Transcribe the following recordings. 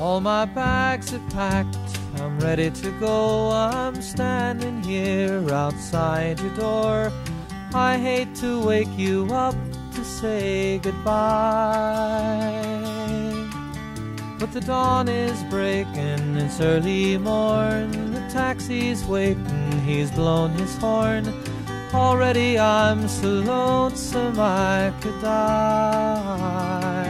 All my bags are packed, I'm ready to go. I'm standing here outside your door. I hate to wake you up to say goodbye. But the dawn is breaking, it's early morn. The taxi's waiting, he's blown his horn. Already I'm so lonesome I could die.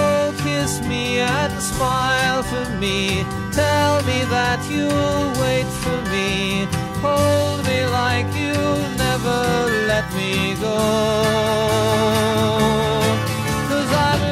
kiss me and smile for me. Tell me that you'll wait for me. Hold me like you'll never let me go. Cause I'm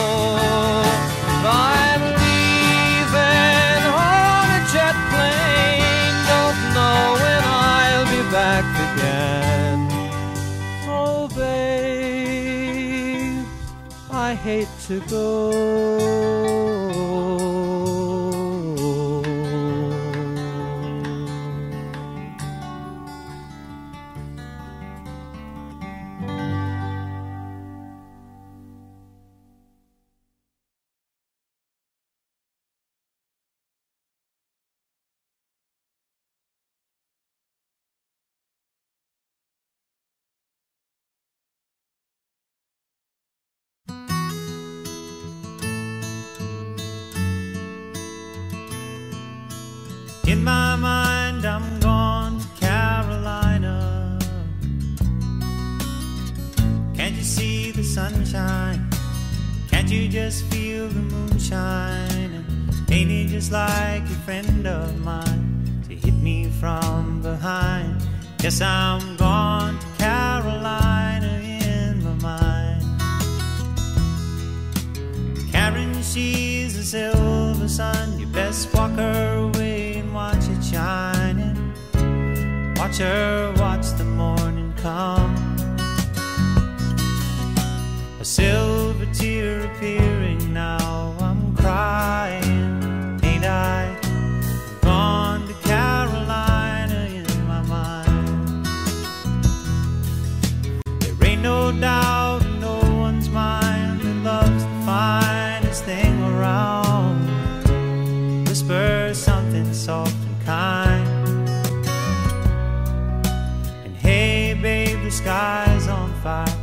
I hate to go. Sunshine? Can't you just feel the moonshine? Ain't it just like a friend of mine to hit me from behind? Yes, I'm gone to Carolina in my mind. Karen, she's a silver sun. You best walk her away and watch it shining. Watch her watch the morning come silver tear appearing now. I'm crying ain't I? Gone to Carolina in my mind. There ain't no doubt in no one's mind that love's the finest thing around. Whisper something soft and kind. And hey babe the sky's on fire.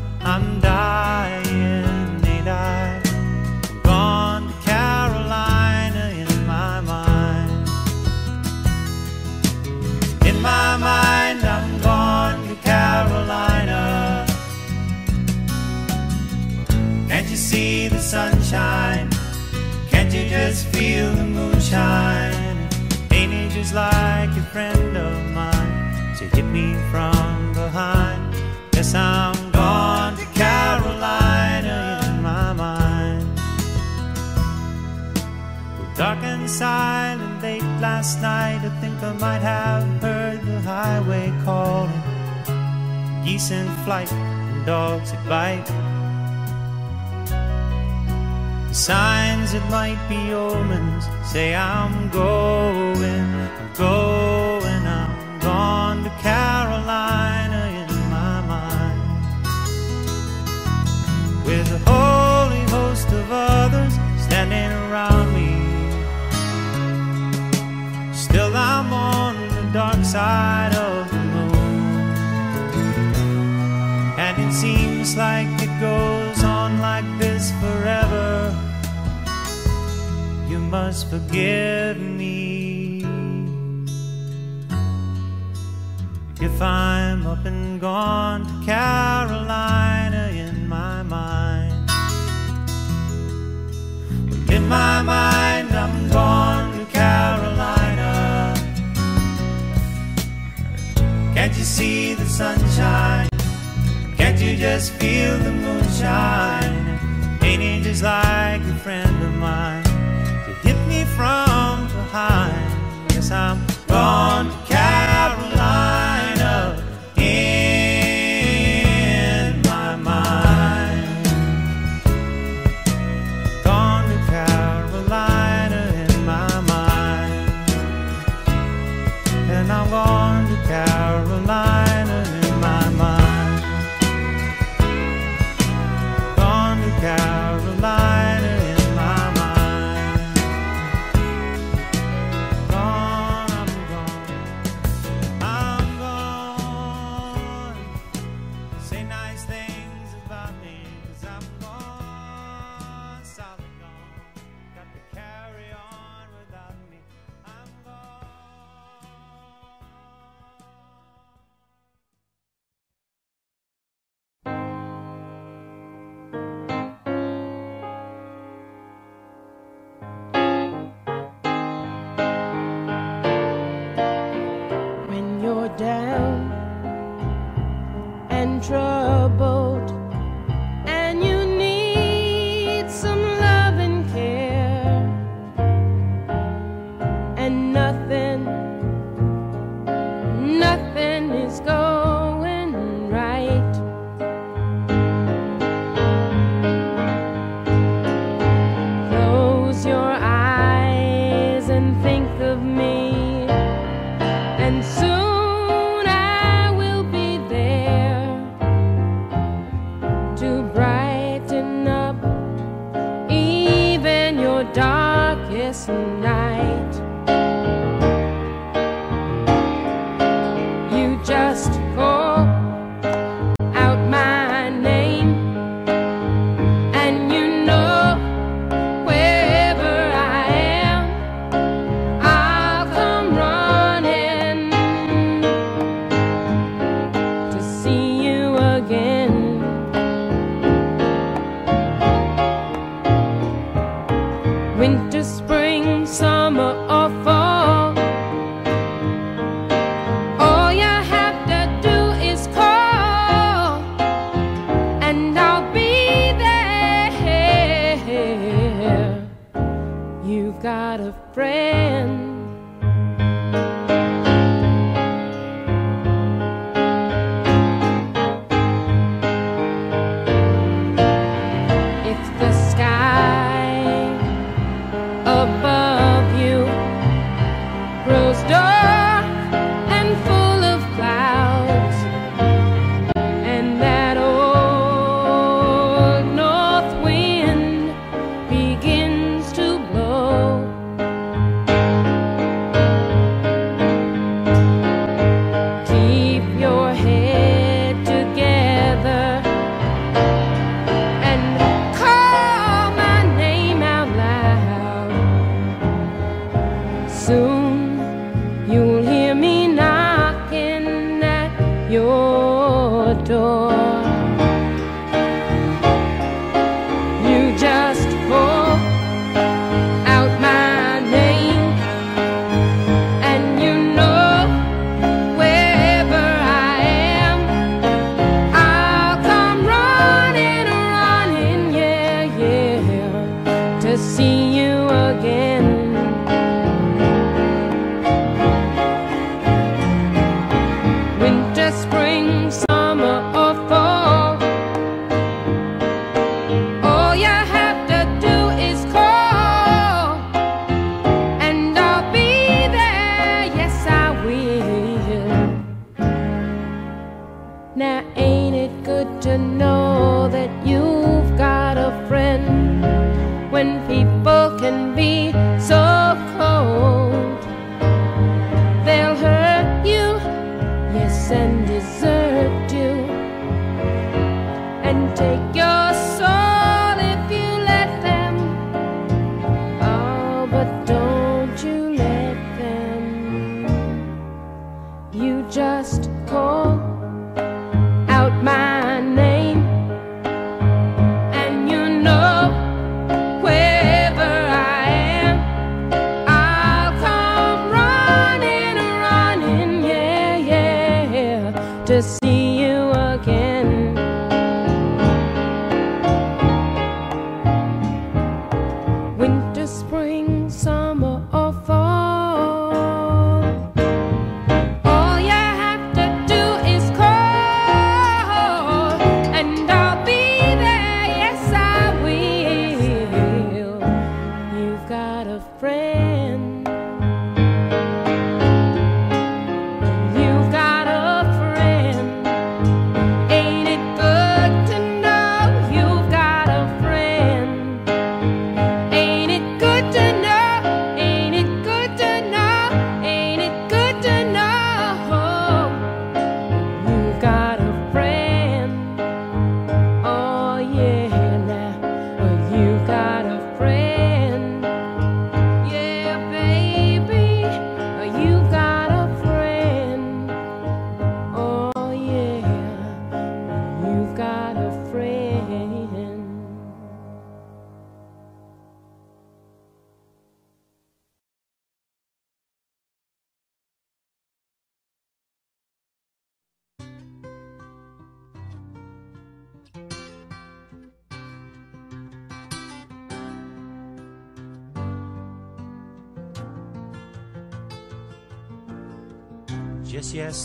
Ain't it just like a friend of mine to hit me from behind? Guess I'm gone to Carolina in my mind. Dark and silent late last night, I think I might have heard the highway calling. Geese in flight and dogs that bite. Signs that might be omens say I'm going, I'm going, I'm gone to Carolina in my mind. With a holy host of others standing around me. Still I'm on the dark side of the moon. And it seems like it goes on like this forever. Must forgive me. If I'm up and gone to Carolina in my mind. In my mind, I'm gone to Carolina. Can't you see the sunshine? Can't you just feel the moonshine? Ain't it just like a friend of mine me from behind? Guess I'm gone to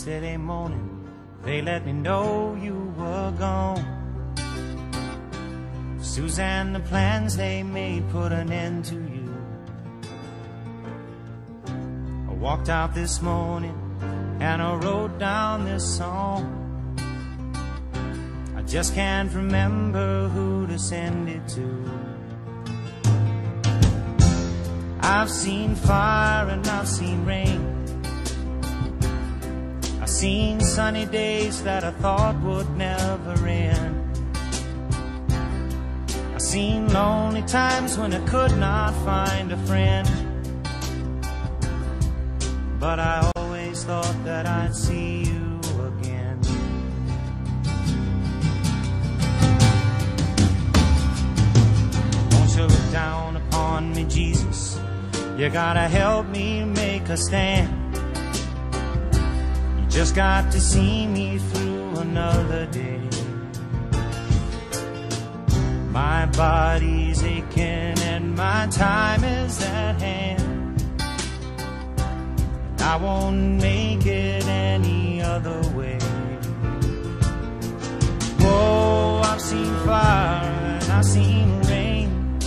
Yesterday morning, they let me know you were gone. Suzanne, the plans they made put an end to you. I walked out this morning and I wrote down this song. I just can't remember who to send it to. I've seen fire and I've seen rain. Seen sunny days that I thought would never end. I've seen lonely times when I could not find a friend. But I always thought that I'd see you again. Won't you look down upon me, Jesus? You gotta help me make a stand. Just got to see me through another day. My body's aching and my time is at hand. I won't make it any other way. Whoa, I've seen fire and I've seen rain.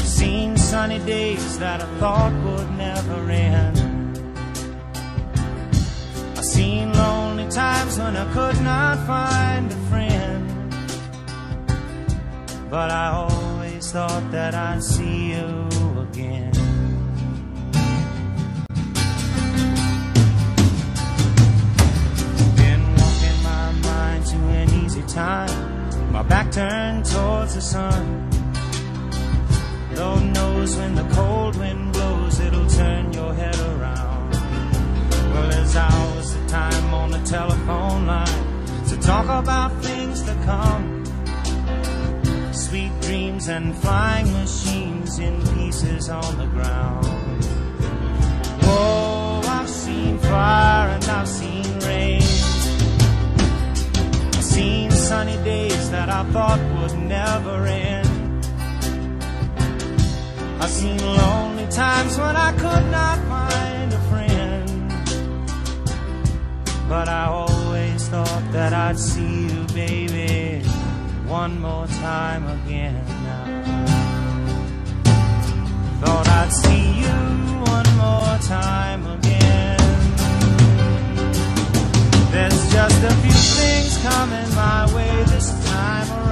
Seen sunny days that I thought would never end. Seen lonely times when I could not find a friend. But I always thought that I'd see you again. Been walking my mind to an easy time. My back turned towards the sun. Lord knows when the cold wind blows, it'll turn your head around. Well, hours of time on the telephone line to talk about things to come. Sweet dreams and flying machines in pieces on the ground. Whoa, I've seen fire and I've seen rain. I've seen sunny days that I thought would never end. I've seen lonely times when I could not find But I always thought that I'd see you, baby, one more time again now. Thought I'd see you one more time again. There's just a few things coming my way this time around.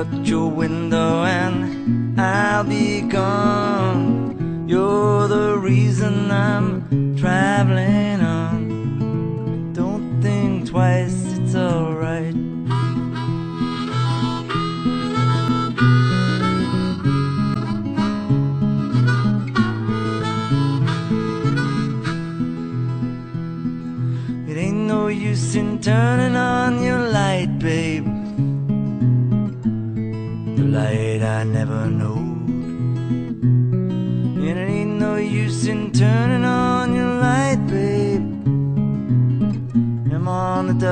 Out your window and I'll be gone.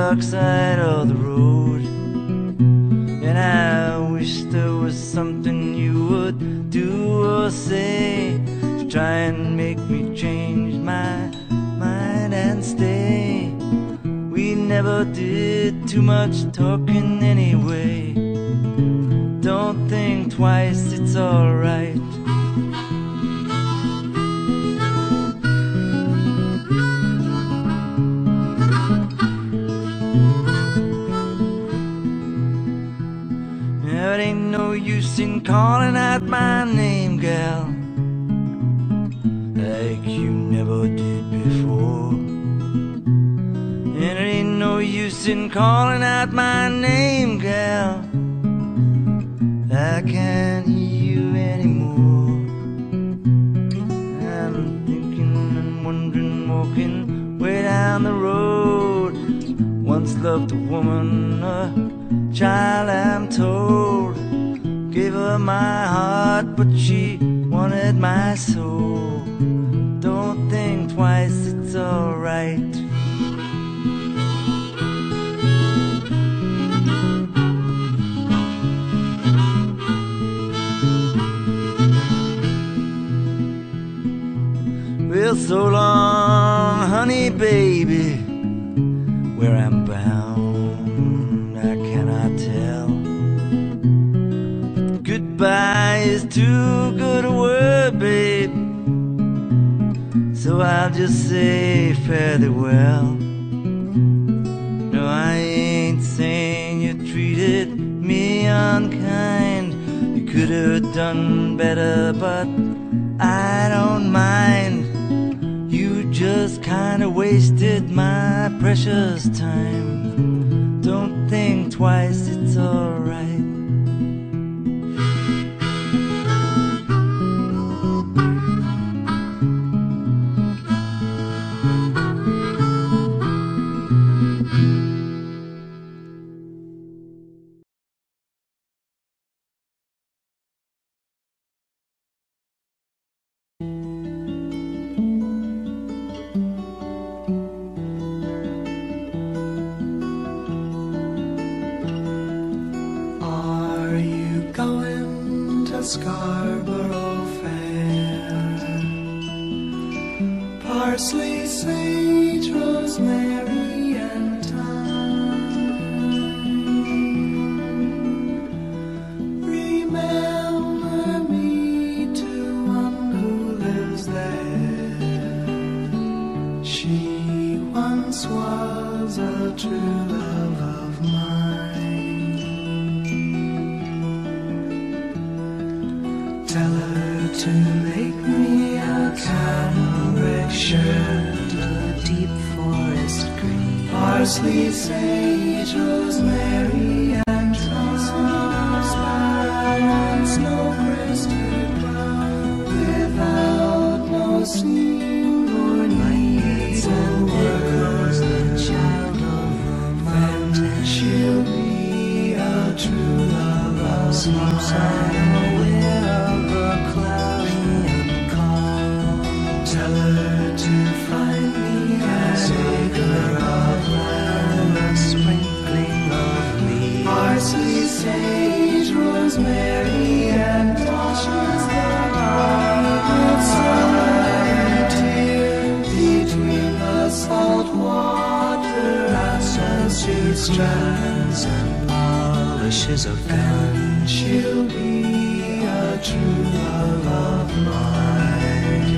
Dark side of the road. And I wish there was something you would do or say to try and make me change my mind and stay. We never did too much talking anyway. Don't think twice, it's alright. Calling out my name, gal, like you never did before. And it ain't no use in calling out my name, gal. I can't hear you anymore. I'm thinking and wondering, walking way down the road. Once loved a woman, a child, I'm told. Gave her my heart, but she wanted my soul. Don't think twice, it's alright. Well, so long, honey, baby. Where I'm bound, too good a word, babe. So I'll just say thee well. No, I ain't saying you treated me unkind. You could have done better, but I don't mind. You just kinda wasted my precious time. Don't think twice, it's alright. sheer strands and polishes of gun. She'll be a true love of mine.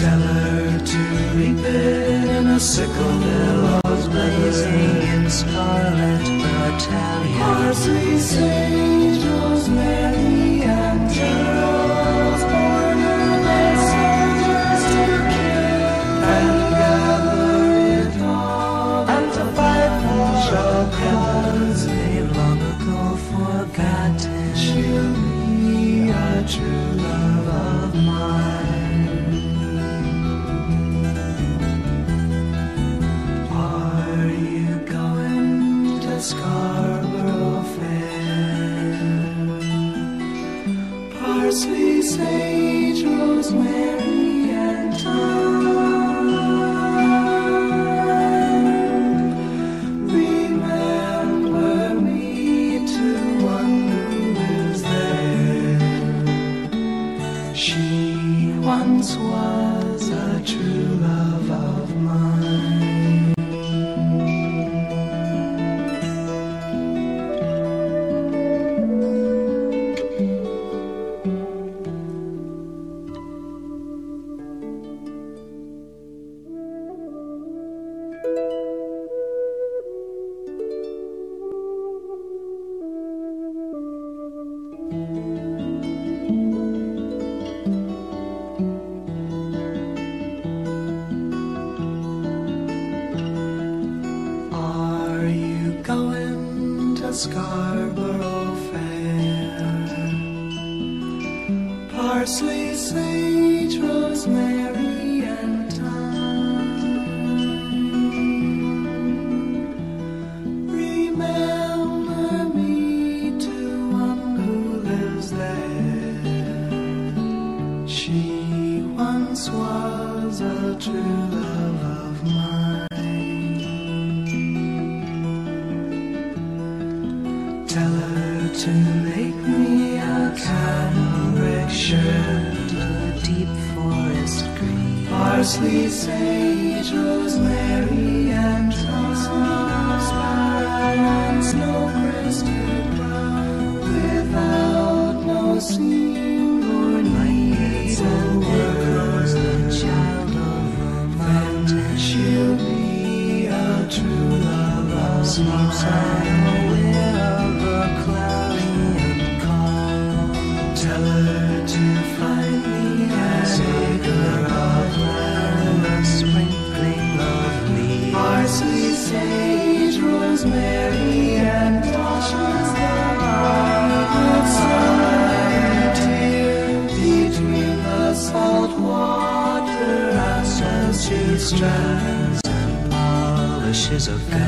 Tell her to reap it in a sickle billows blazing in scarlet battalion. Parsley, sage, rosemary.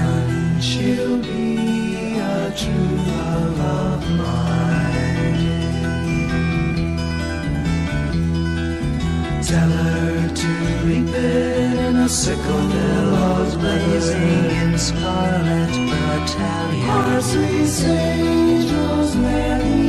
And she'll be a true love of mine. Tell her to reaping in a sickle billows blazing in scarlet battalion. Parsley, sage, rosemary.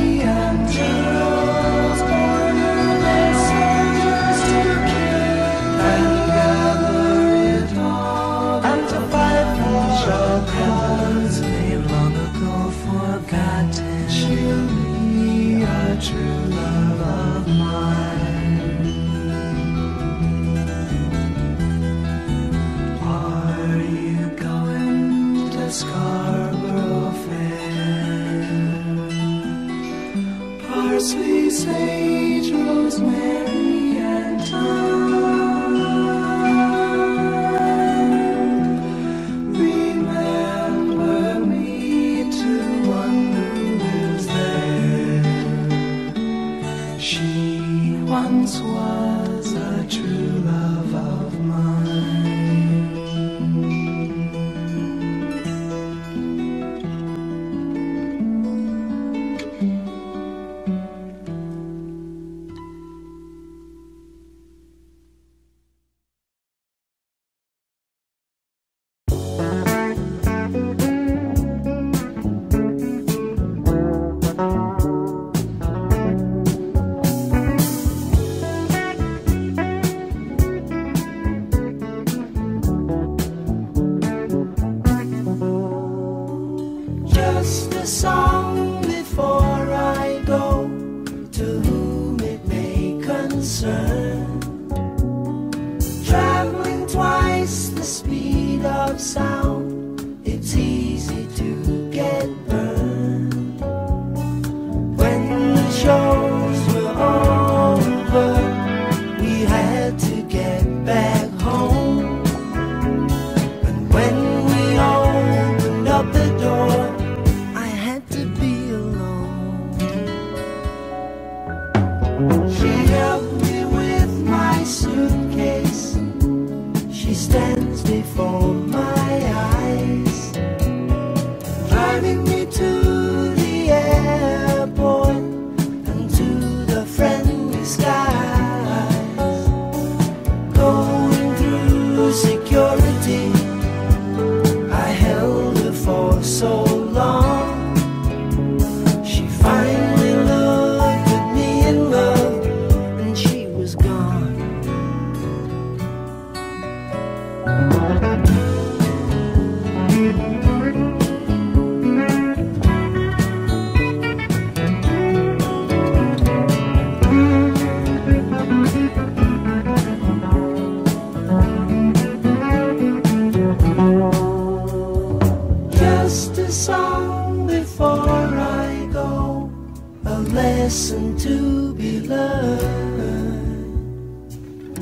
destined to be loved.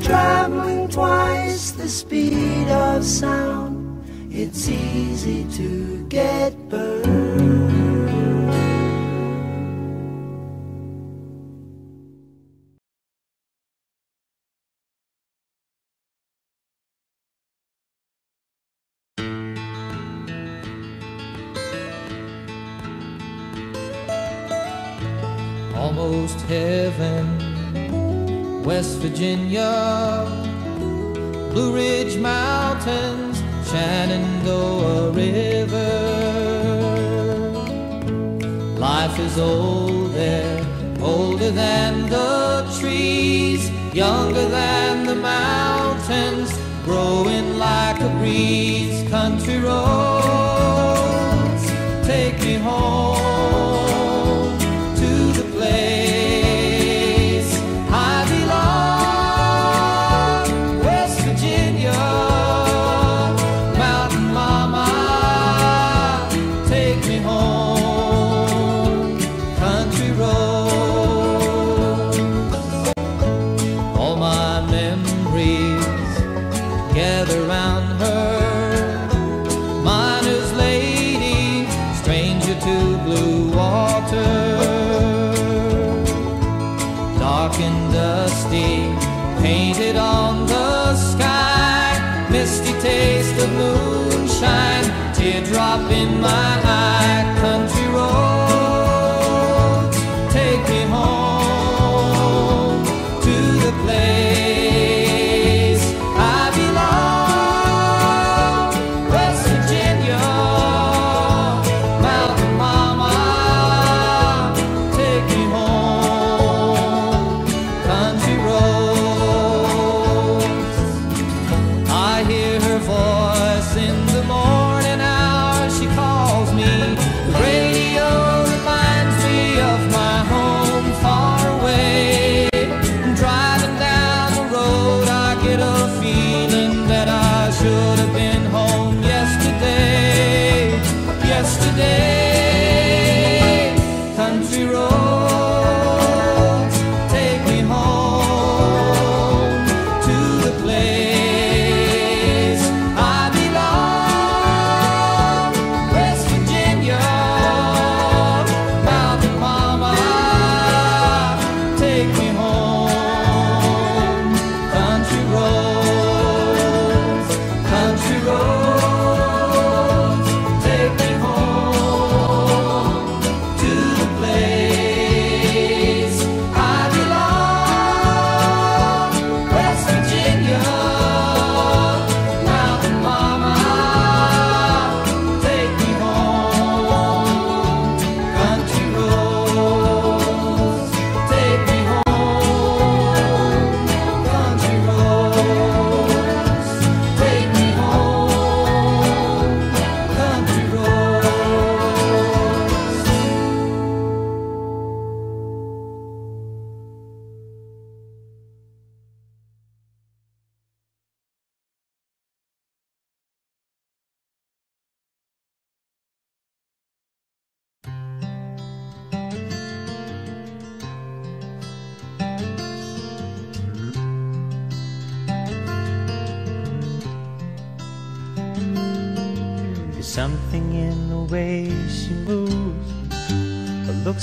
Traveling twice the speed of sound, it's easy to get burned. West Virginia, Blue Ridge Mountains, Shenandoah River. Life is old there, older than the trees, younger than the mountains, growing like a breeze, country road. ah.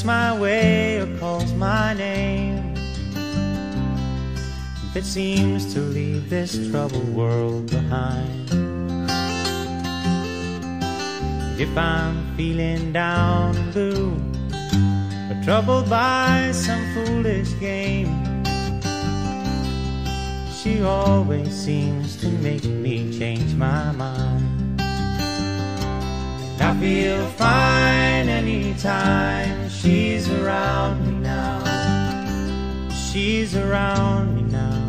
my way or calls my name that seems to leave this troubled world behind. If I'm feeling down and blue or troubled by some foolish game, she always seems to make me change my mind. I feel fine anytime she's around me now. She's around me now,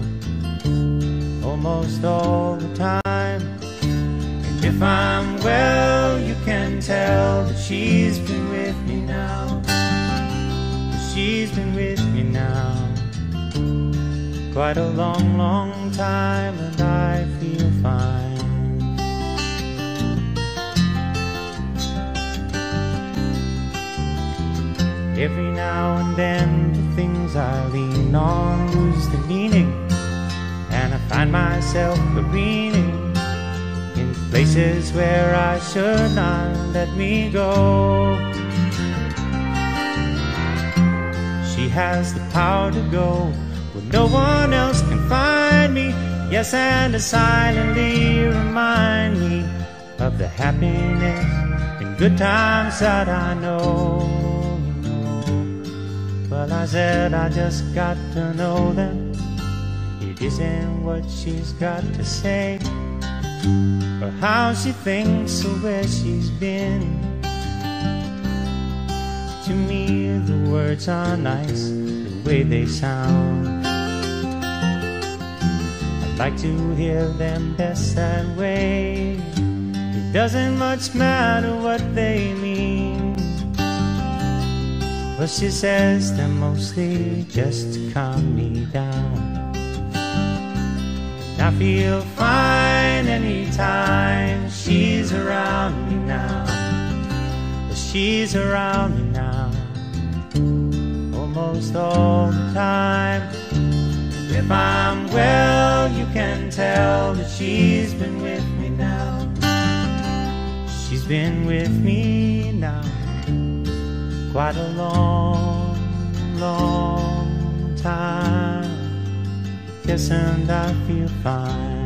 almost all the time. And if I'm well, you can tell that she's been with me now. She's been with me now quite a long, long time, and I feel fine. Every now and then, the things I lean on lose the meaning, and I find myself careening in places where I should not let me go. She has the power to go where no one else can find me. Yes, and to silently remind me of the happiness and good times that I know. Well, I said I just got to know them. It isn't what she's got to say, or how she thinks, or where she's been. To me, the words are nice the way they sound. I'd like to hear them best that way. It doesn't much matter what they mean. But she says they're mostly just to calm me down. And I feel fine anytime she's around me now. Well, She's around me now almost all the time. If I'm well, you can tell that she's been with me now. She's been with me now quite a long, long time. Yes, and I feel fine.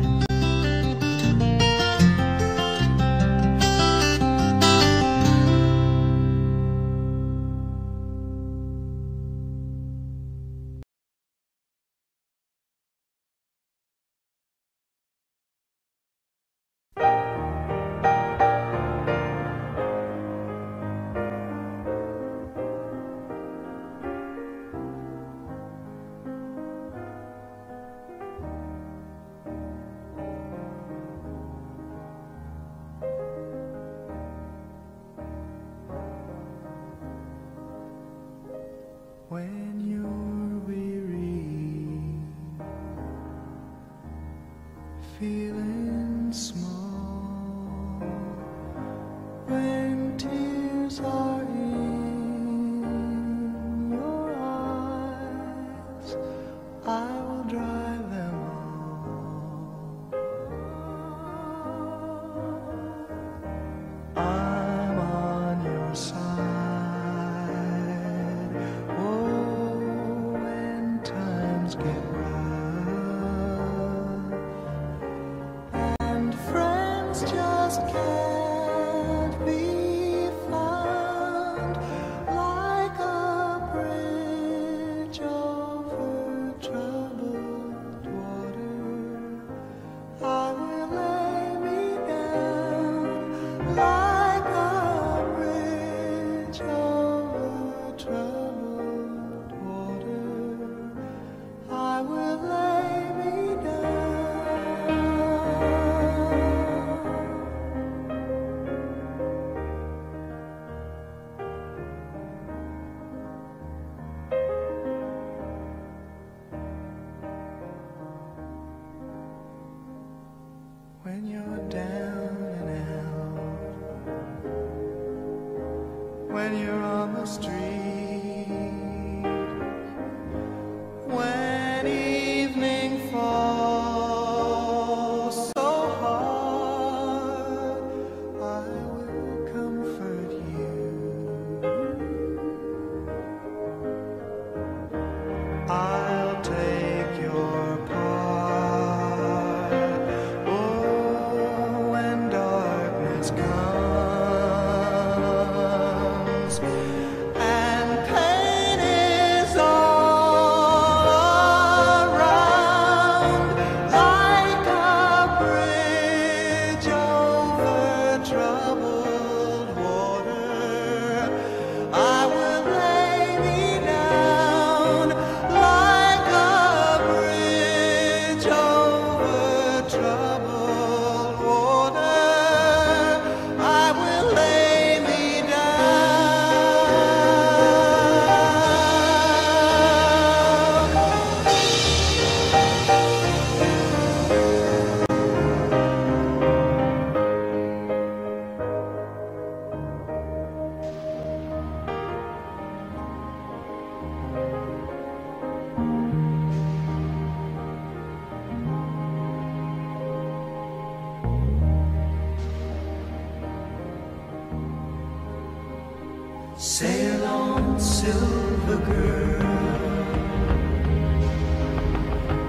Silver girl.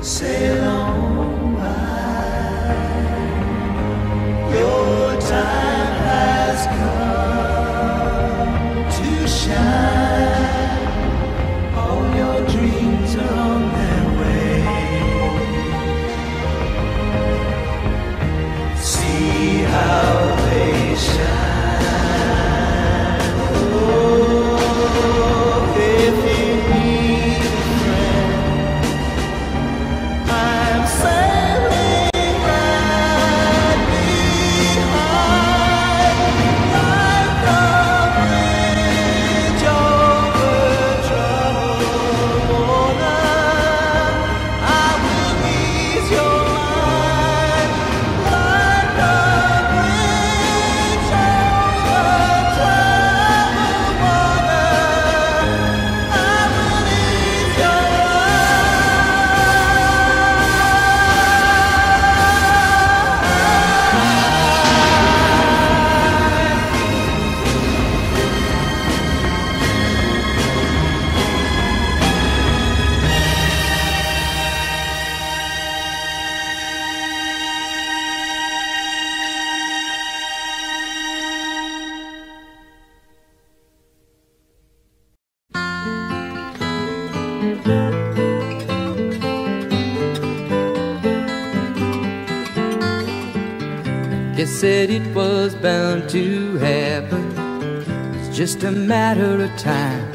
Sail on by. Your time has come to shine. Said it was bound to happen. It's just a matter of time.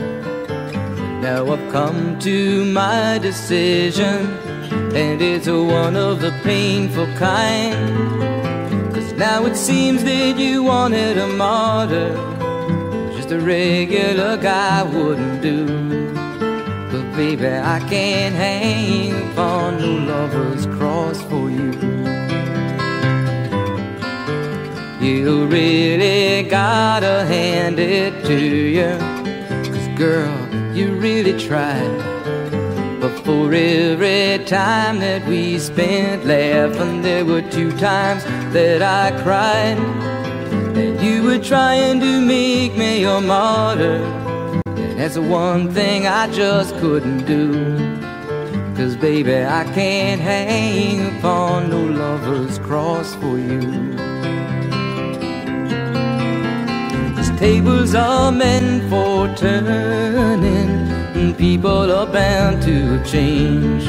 Now I've come to my decision, and it's one of the painful kind. Cause now it seems that you wanted a martyr. Just a regular guy wouldn't do. But baby, I can't hang upon no lover's cross for you. You really gotta hand it to you. Cause girl, you really tried. But for every time that we spent laughing, there were two times that I cried. And you were trying to make me your martyr. And that's the one thing I just couldn't do. Cause baby, I can't hang upon no lover's cross for you. Tables are meant for turning, and people are bound to change.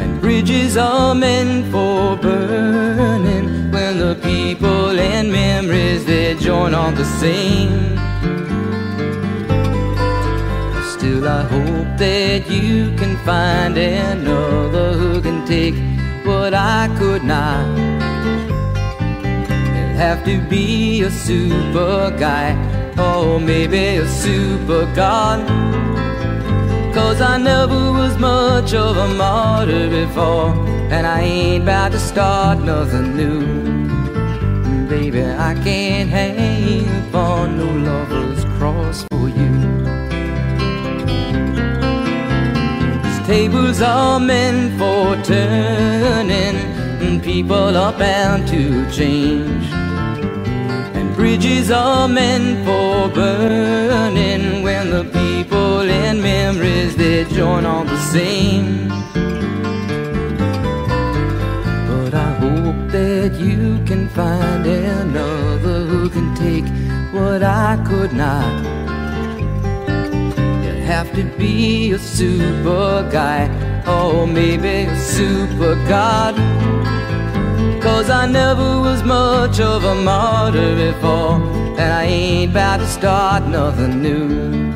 And bridges are meant for burning when the people and memories they join on the same. Still, I hope that you can find another who can take what I could not. Have to be a super guy, or maybe a super god. Cause I never was much of a martyr before, and I ain't about to start nothing new. Baby, I can't hang upon no lover's cross for you. These tables are meant for turning, and people are bound to change. Bridges are meant for burning when the people and memories they join on the same. But I hope that you can find another who can take what I could not. You'd have to be a super guy, or maybe a super god. Cause I never was much of a martyr before, and I ain't about to start nothing new.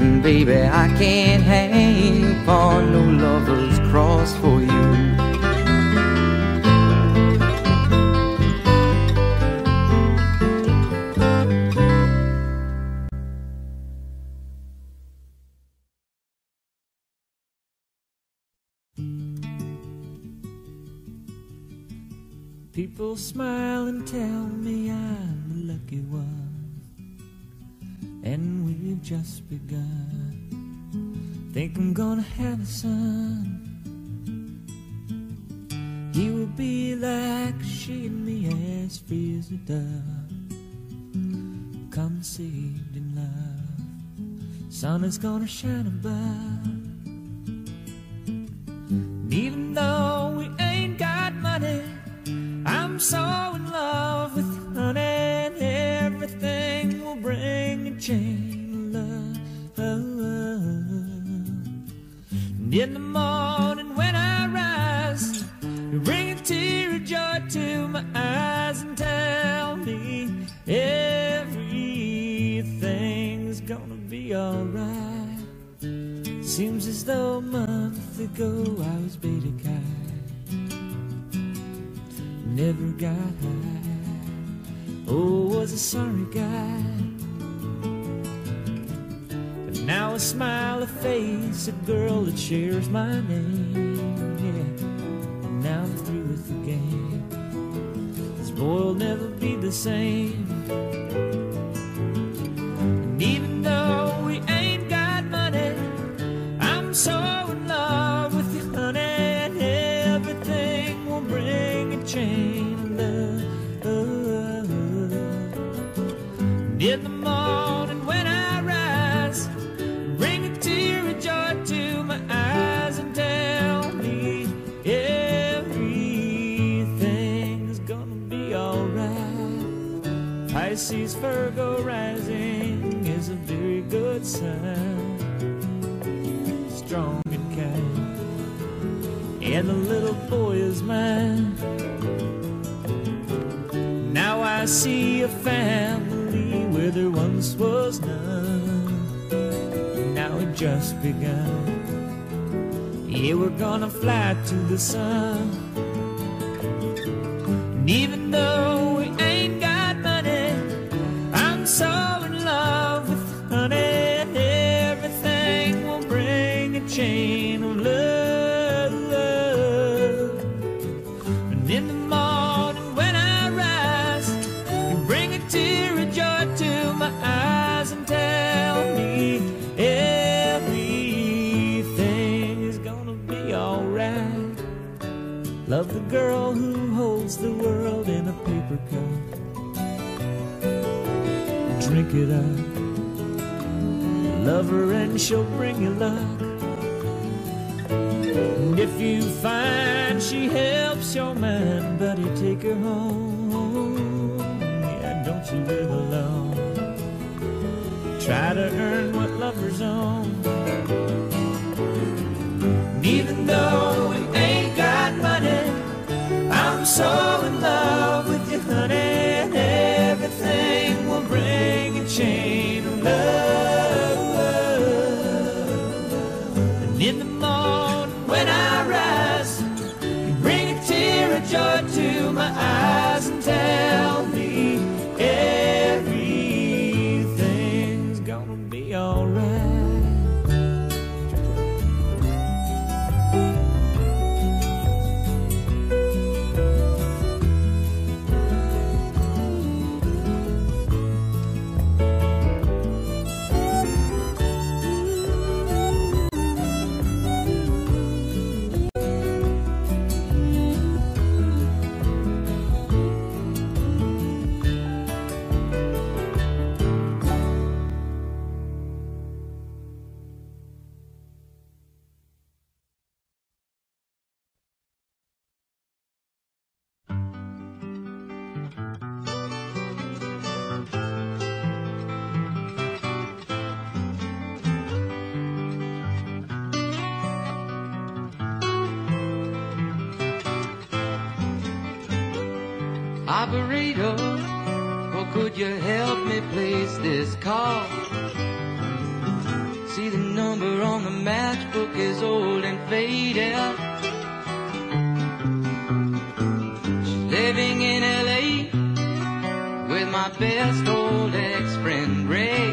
And Baby, I can't hang upon no lover's cross for you. People smile and tell me I'm the lucky one, and we've just begun. Think I'm gonna have a son. He will be like she and me as free as a dove, conceived in love. sun is gonna shine above. Even in the morning when I rise, you bring a tear of joy to my eyes and tell me everything's gonna be alright. Seems as though a month ago I was Beta Chi, never got high. Oh, was a sorry guy. I smile a face, a girl that shares my name. Yeah, now I'm through with the game. This boy will never be the same. Strong and kind, and the little boy is mine. Now I see a family where there once was none. Now it just begun. Yeah, we're gonna fly to the sun. Drink it up. Love her and she'll bring you luck. And if you find she helps your mind, buddy, take her home. Yeah, don't you live alone. Try to earn what lovers own. And even though you help me place this call? See the number on the matchbook is old and faded. She's living in LA with my best old ex-friend Ray.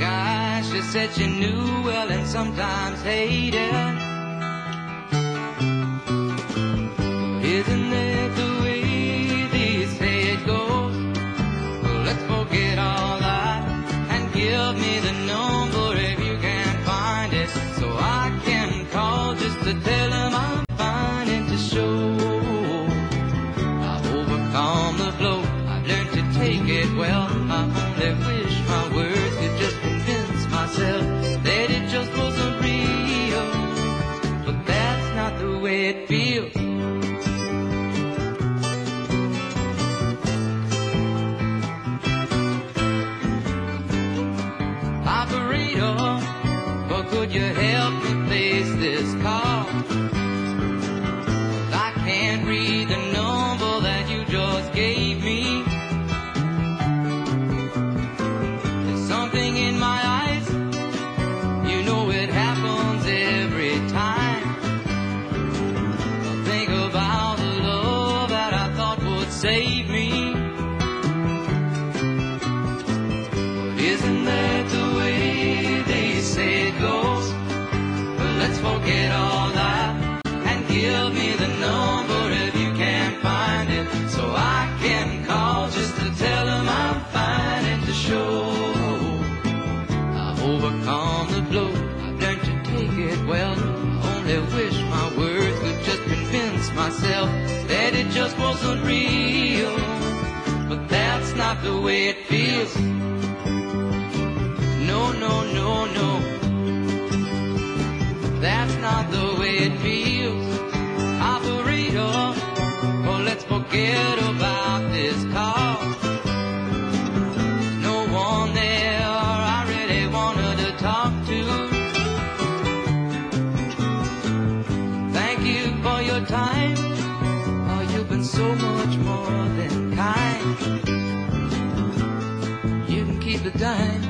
Gosh, she said she knew well and sometimes hated. real, but that's not the way it feels. No, no, no, no, that's not the way it feels. Operator, oh, let's forget about this cause. No one there I really wanted to talk to. Thank you for your time. dime.